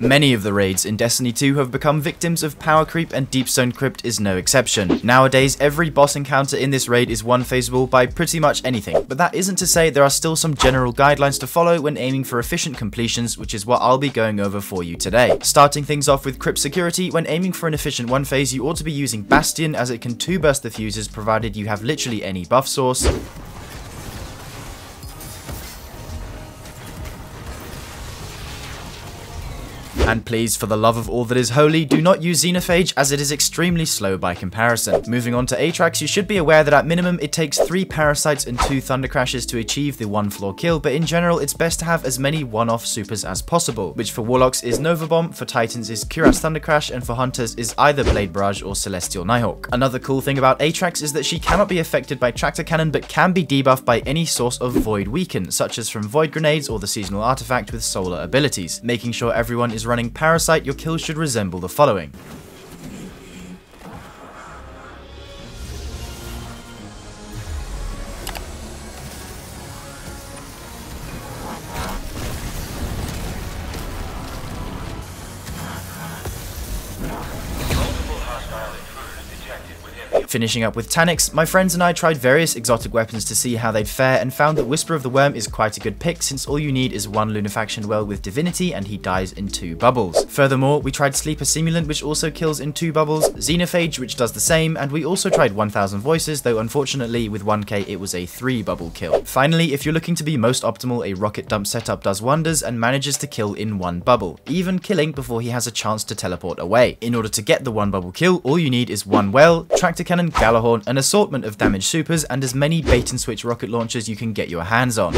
Many of the raids in Destiny 2 have become victims of power creep and Deep Stone Crypt is no exception. Nowadays, every boss encounter in this raid is one-phaseable by pretty much anything, but that isn't to say there are still some general guidelines to follow when aiming for efficient completions, which is what I'll be going over for you today. Starting things off with crypt security, when aiming for an efficient one phase, you ought to be using Bastion as it can two burst the fuses provided you have literally any buff source. And please, for the love of all that is holy, do not use Xenophage as it is extremely slow by comparison. Moving on to Atraks, you should be aware that at minimum it takes 3 Parasites and 2 Thunder Crashes to achieve the 1 floor kill, but in general it's best to have as many one-off supers as possible, which for Warlocks is Nova Bomb, for Titans is Cuirass Thunder Crash, and for Hunters is either Blade Barrage or Celestial Nighthawk. Another cool thing about Atraks is that she cannot be affected by Tractor Cannon but can be debuffed by any source of Void Weaken, such as from Void Grenades or the Seasonal Artifact with Solar abilities, making sure everyone is running Parasite, your kills should resemble the following. Finishing up with Taniks, my friends and I tried various exotic weapons to see how they'd fare and found that Whisper of the Worm is quite a good pick since all you need is one Lunafaction well with Divinity and he dies in two bubbles. Furthermore, we tried Sleeper Simulant which also kills in two bubbles, Xenophage which does the same, and we also tried 1000 Voices though unfortunately with 1k it was a 3 bubble kill. Finally, if you're looking to be most optimal, a Rocket Dump setup does wonders and manages to kill in one bubble, even killing before he has a chance to teleport away. In order to get the one bubble kill, all you need is one well, Tractor Cannon Cannon, Gjallarhorn, an assortment of damage supers, and as many bait and switch rocket launchers you can get your hands on.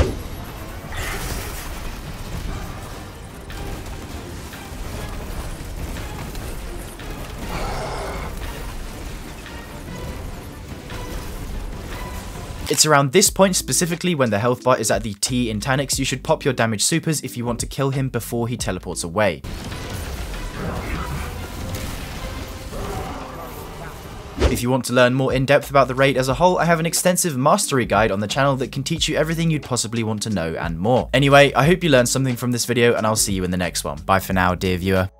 It's around this point specifically when the health bar is at the T in Taniks you should pop your damage supers if you want to kill him before he teleports away. If you want to learn more in depth about the raid as a whole, I have an extensive mastery guide on the channel that can teach you everything you'd possibly want to know and more. Anyway, I hope you learned something from this video and I'll see you in the next one. Bye for now, dear viewer.